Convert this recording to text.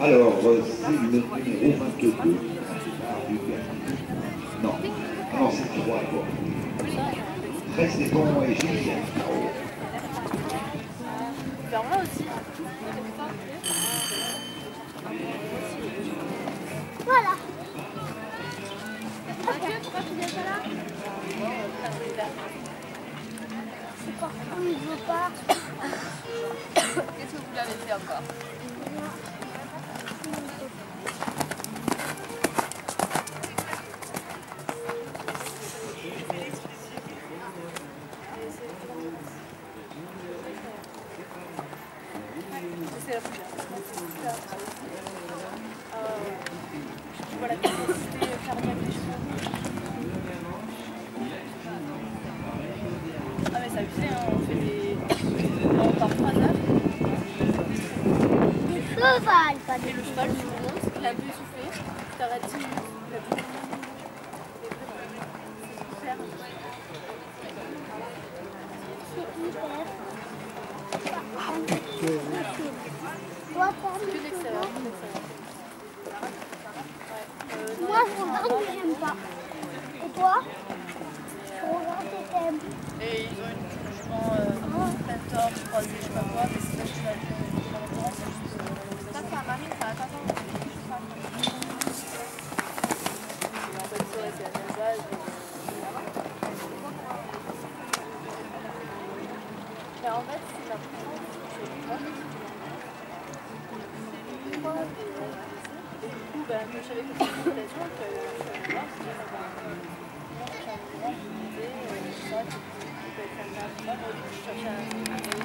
Alors, euh, c'est le numéro 22. Non, non, c'est 3 quoi. Restez bon et Julien. moi aussi. Voilà. C'est quoi On ne veut pas. Qu'est-ce que vous l'avez fait encore. Euh, voilà, cardiaque des cheveux. A plus C'est super. Toi, t'as Que de l'extérieur, que de l'extérieur. Ouais. Euh, non, Moi, je regarde, sympa. mais j'aime pas. Et toi Je regarde et t'aimes. Et ils ont une En fait, c'est la première c'est. Et du coup, ben, je savais que que je suis allée voir,